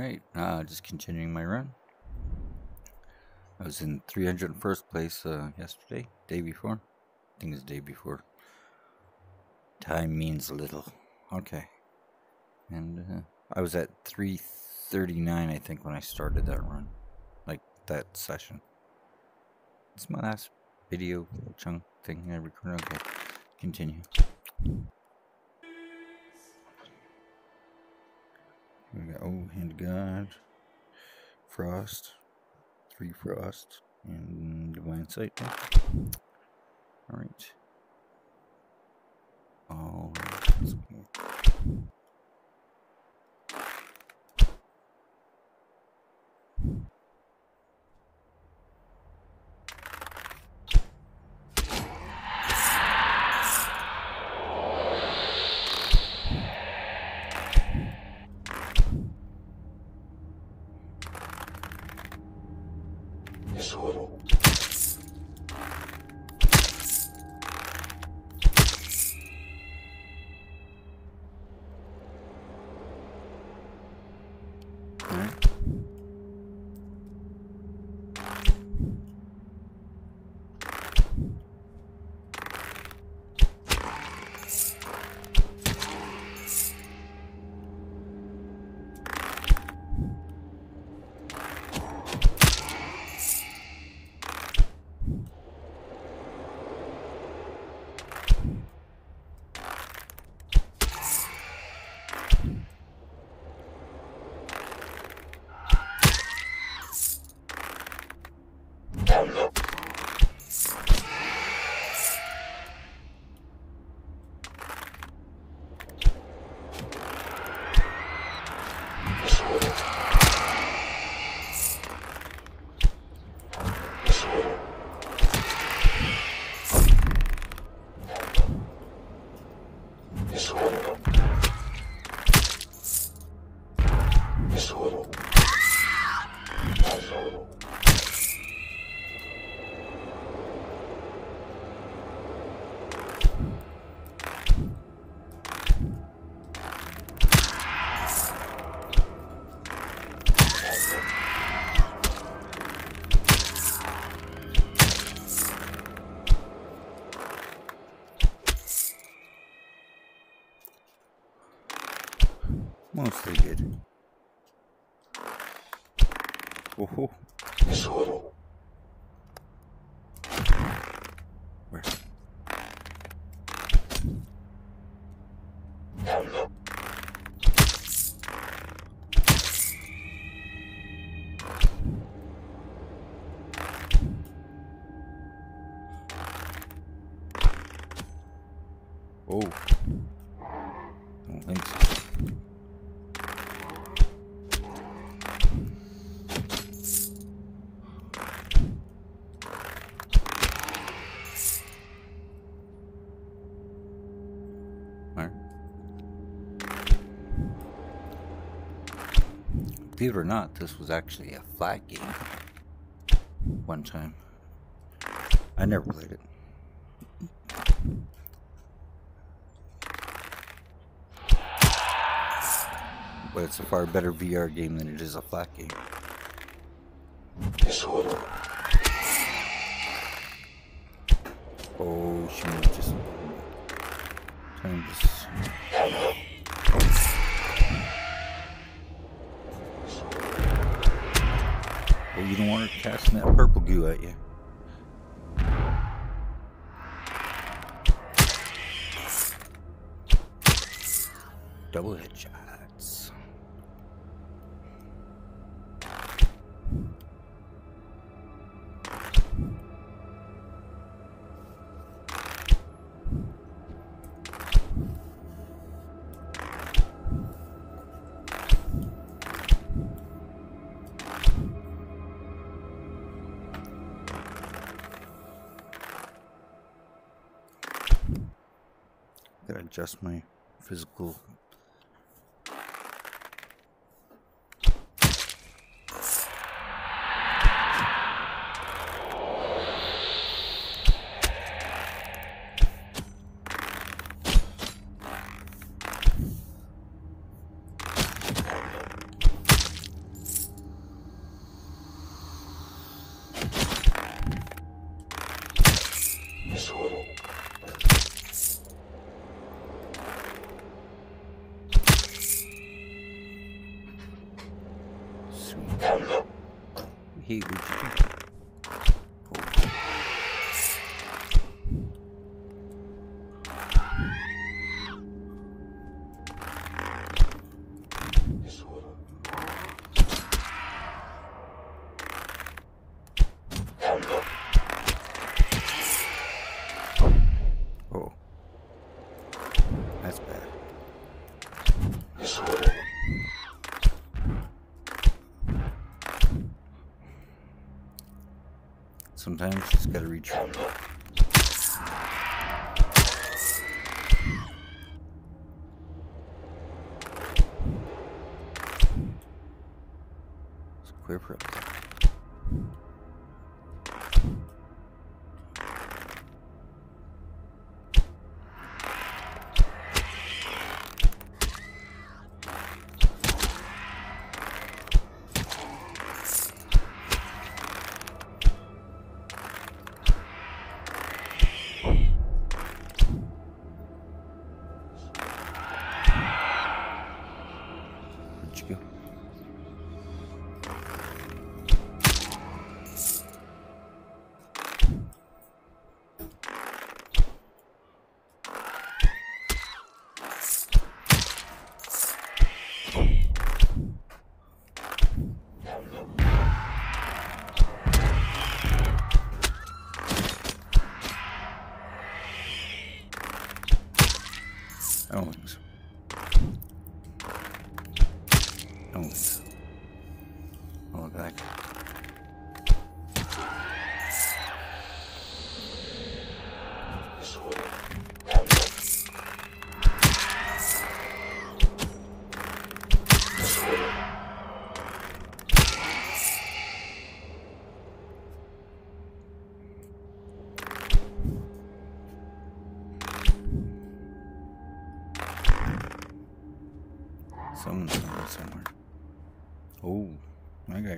Right, uh, just continuing my run. I was in 301st place uh, yesterday, day before. I think it's day before. Time means little. Okay. And uh, I was at 339, I think, when I started that run. Like, that session. It's my last video chunk thing I recorded. Okay, continue. We got oh hand God, Frost, three Frost, and Divine Sight. All right. Oh. Mostly good. Oh, Believe it or not, this was actually a flat game. One time. I never played it. But it's a far better VR game than it is a flat game. Oh, she just to. Casting that purple goo at you. Double headshots. Gotta my physical. Sweet. Hey, what'd you do? Oh. Oh. That's bad. Sometimes just gotta reach.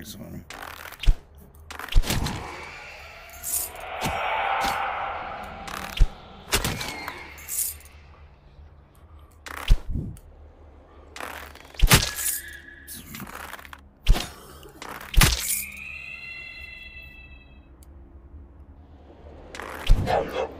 next one. No, no.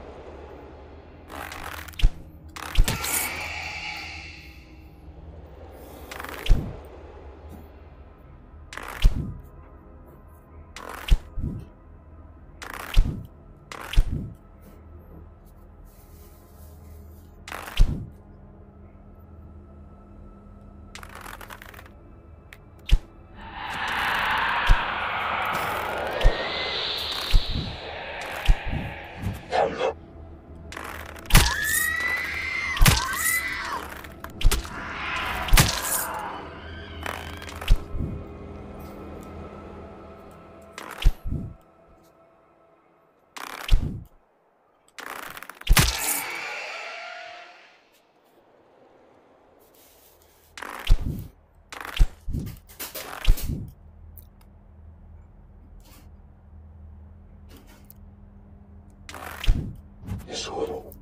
isso.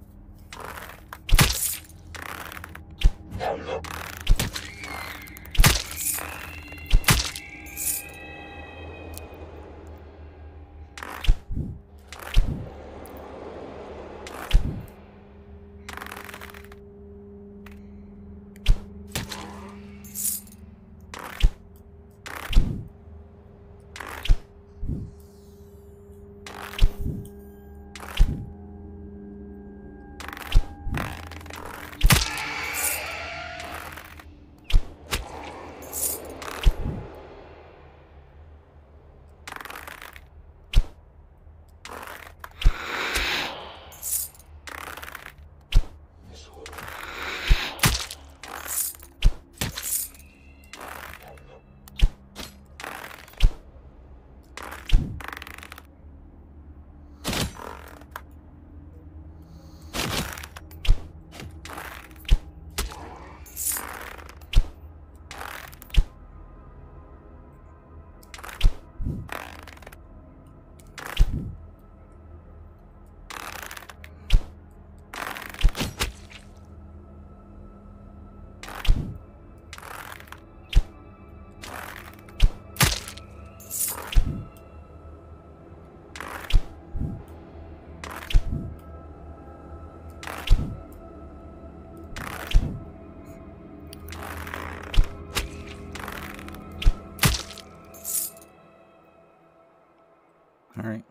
All right.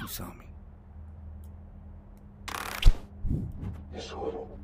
You saw me. Where?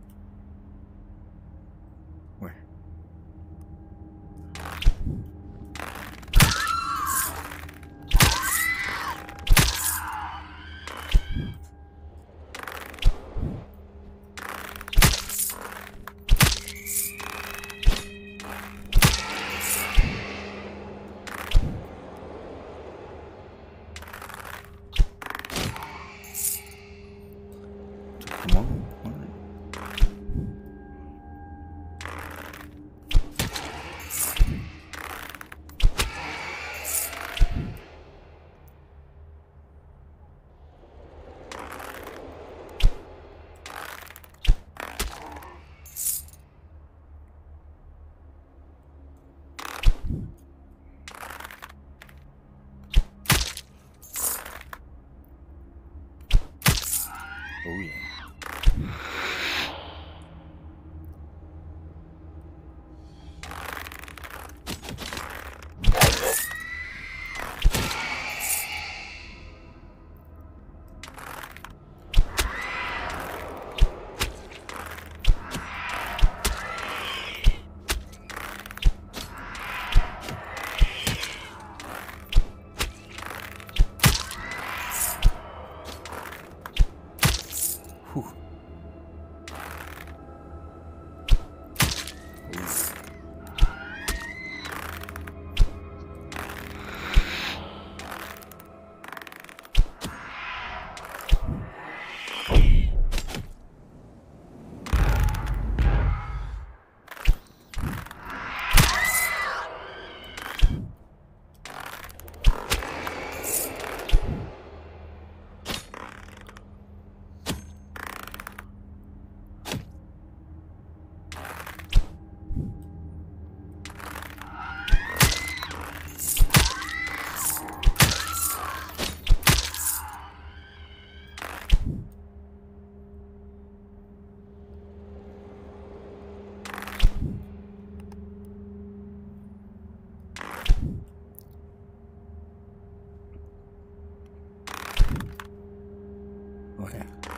Oh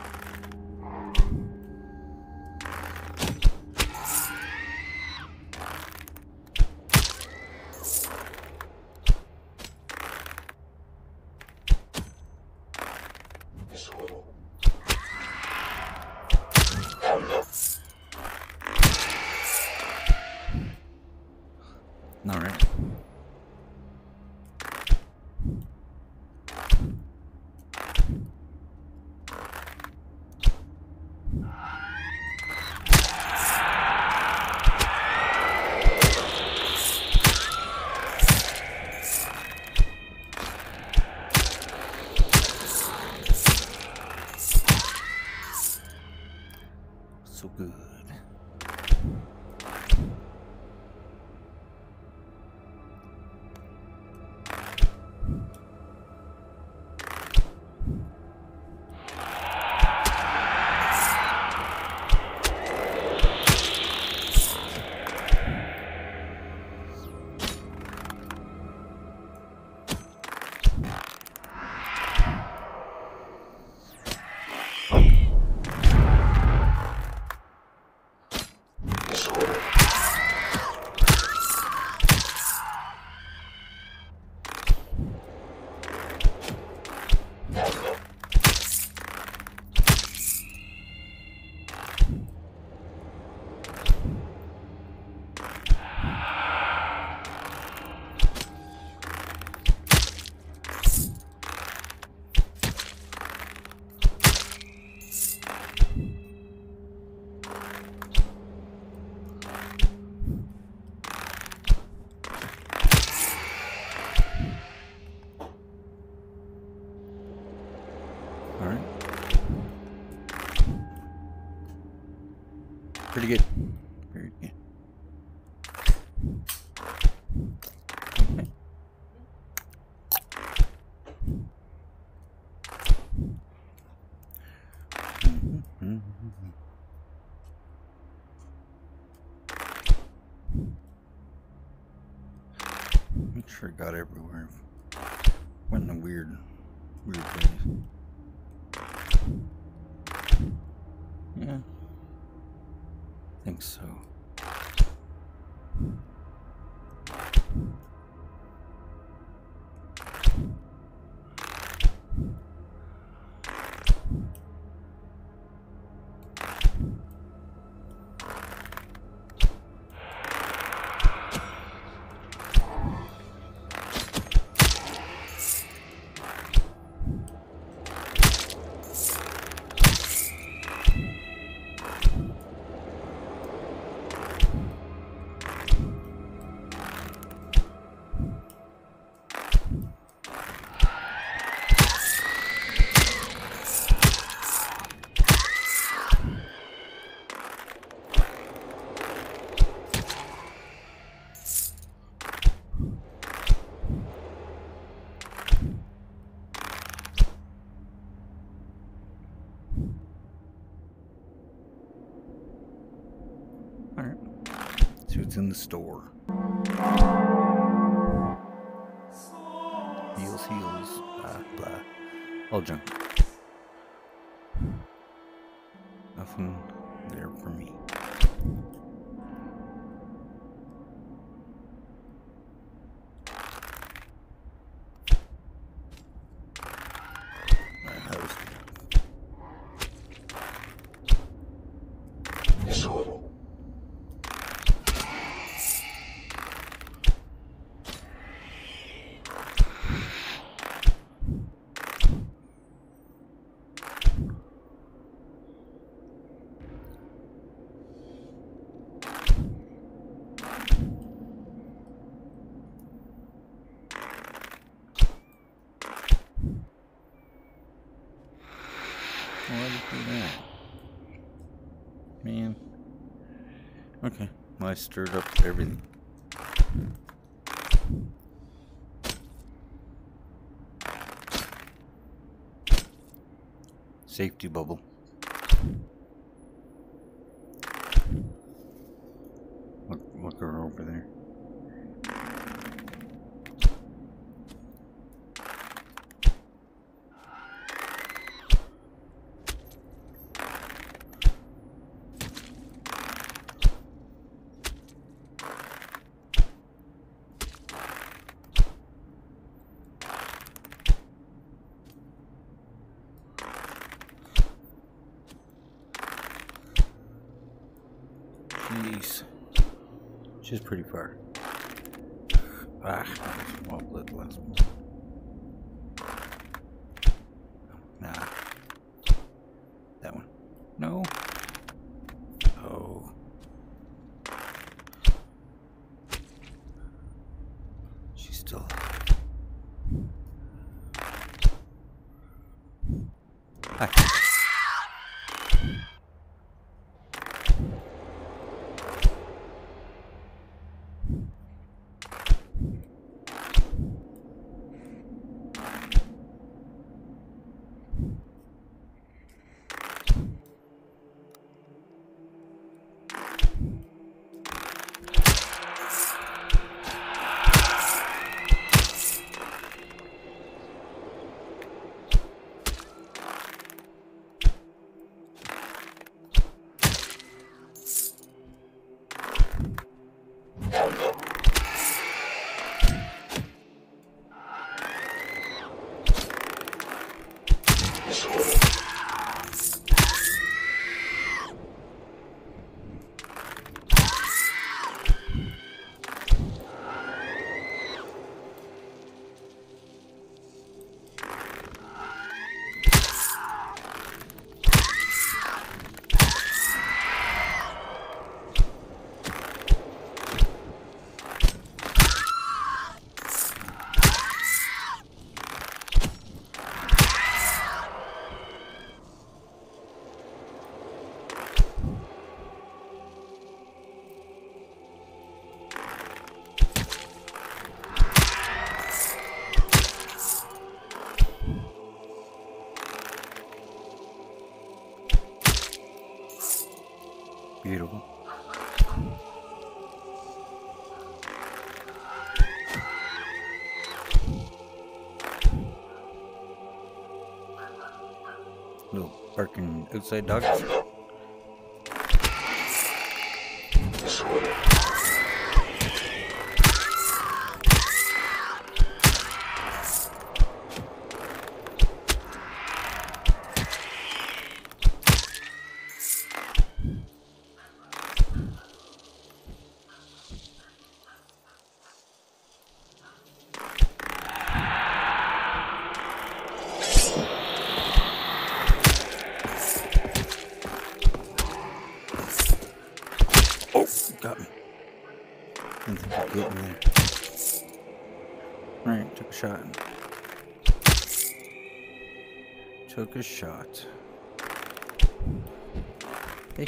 sure it got everywhere. Went in a weird, weird place. Yeah. I think so. In the store. Heels, heels, blah, blah. All junk. Nothing there for me. Alright, that was Why did you do that? Man. Okay. Well, I stirred up everything. Safety bubble. Look, look her over there. Jeez. She's pretty far. Ah, well, let. Beautiful. Barking outside shot. Took a shot. Hey.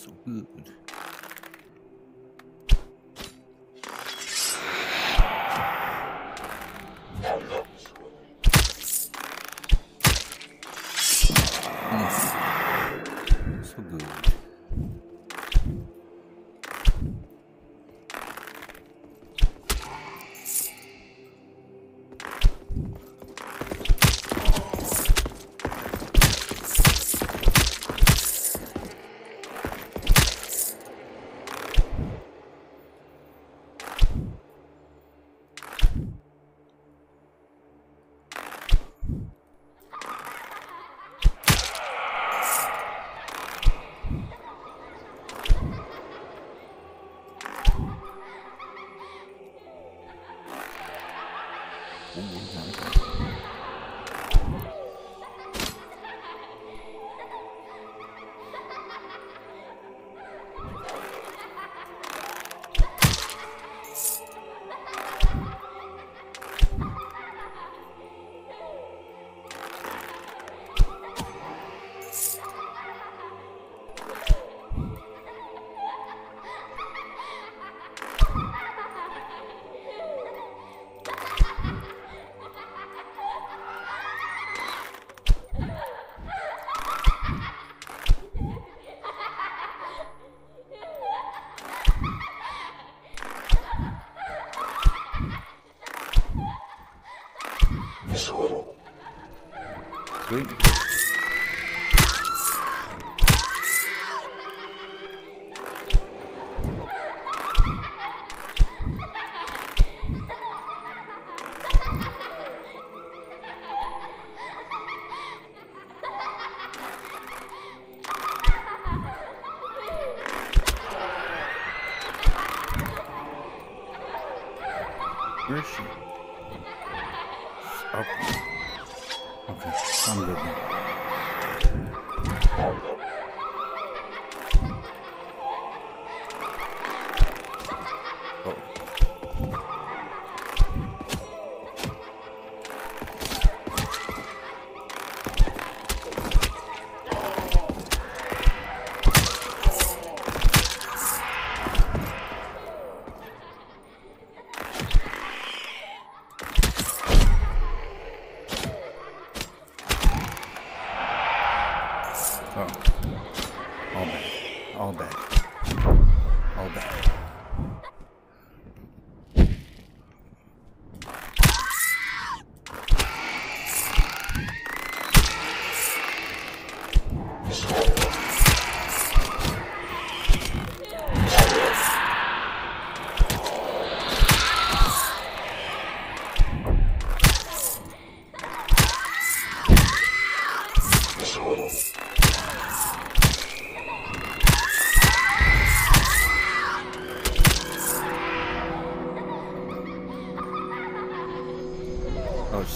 So Sweet.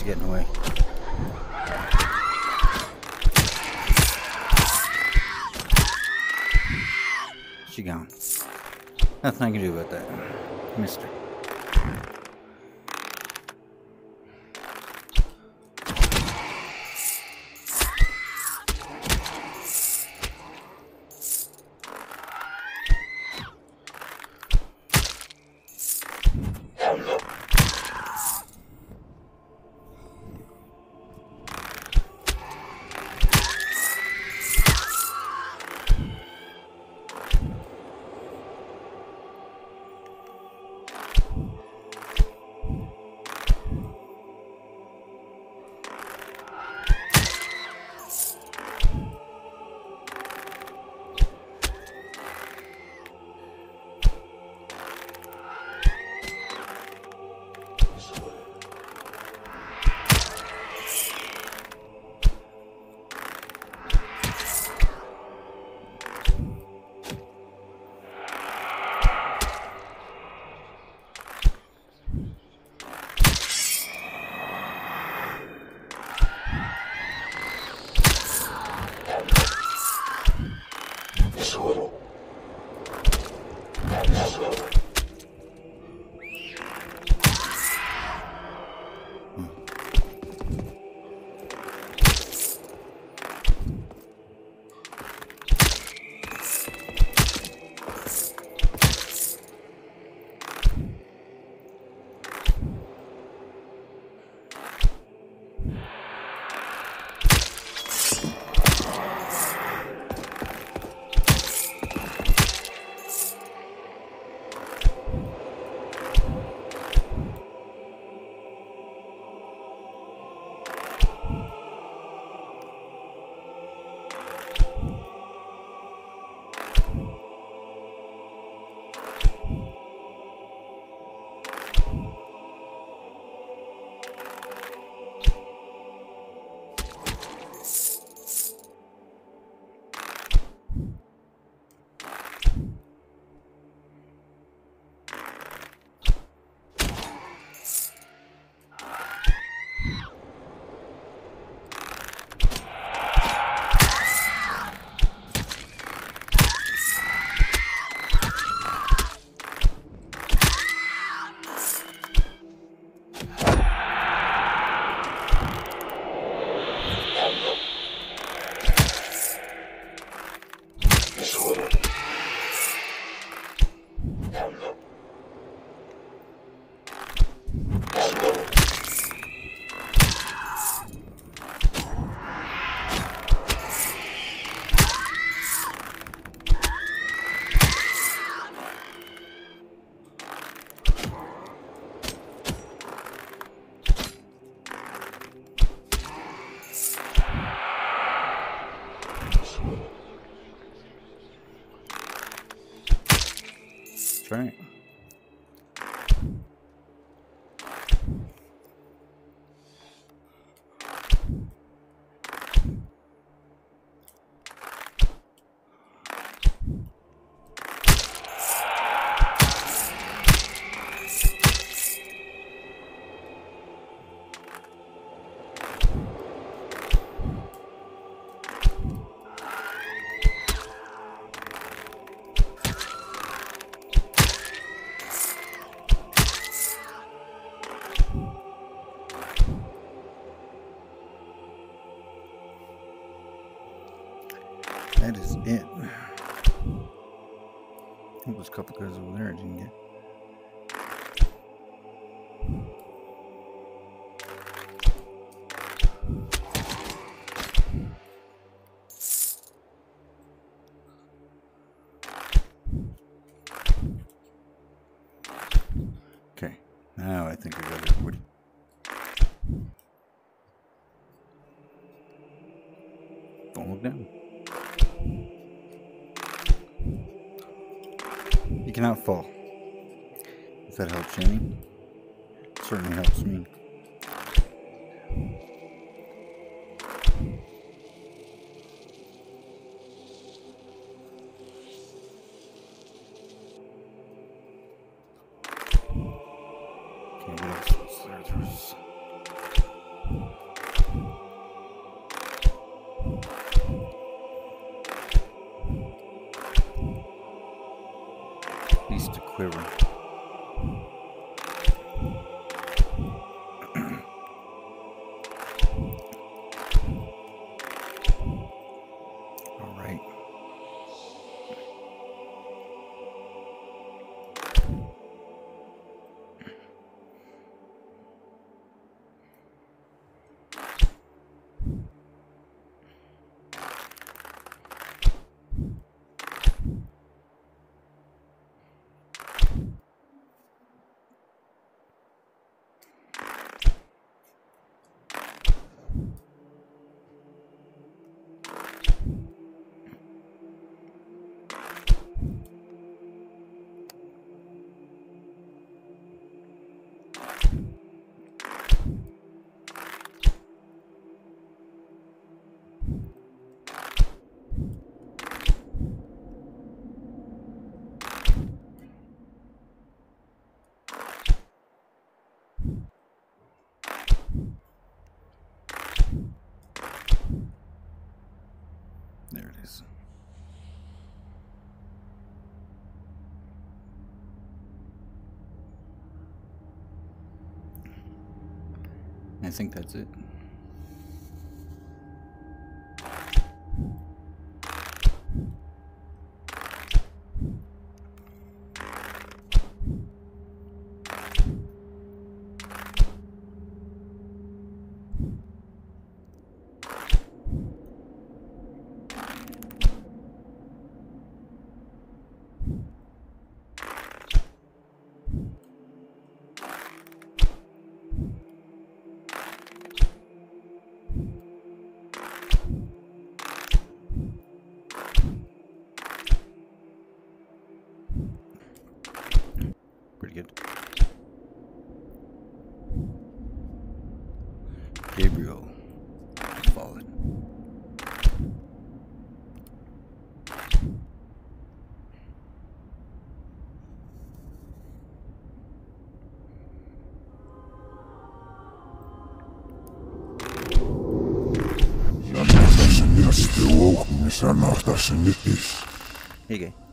Getting away. She gone. Nothing I can do about that. Mister. A couple guys over get. Cannot fall. If that helps you any, certainly helps me. At Is. I think that's it. κανένα τα συνηθίσει. Okay.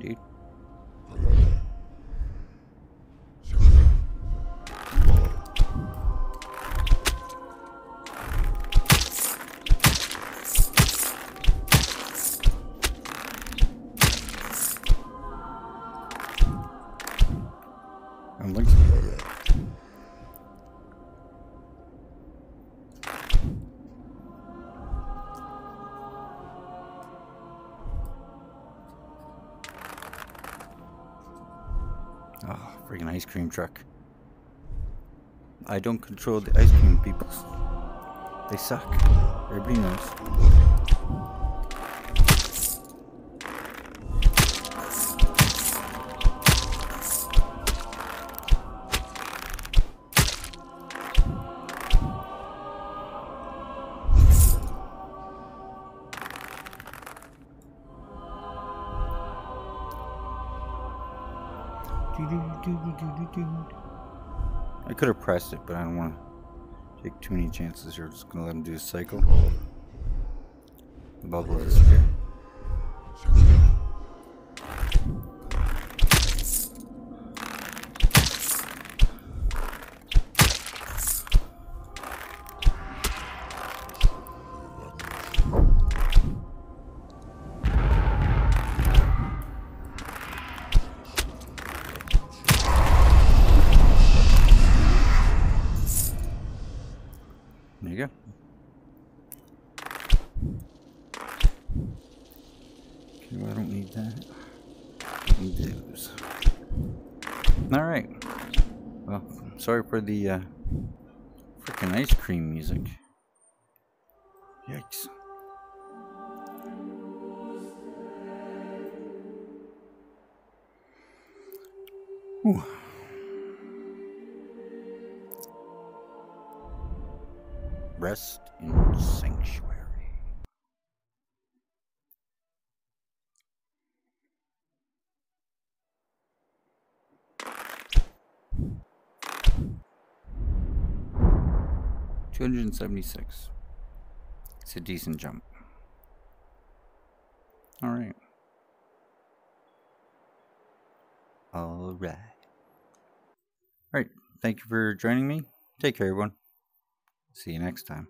You go. Cream truck. I don't control the ice cream people. They suck. Everybody knows. Could have pressed it, but I don't want to take too many chances here. Just gonna let him do his cycle. The bubble disappear. Sorry for the uh, freaking ice cream music. Yikes. Whew. Rest 176. It's a decent jump. All right. All right. All right. Thank you for joining me. Take care, everyone. See you next time.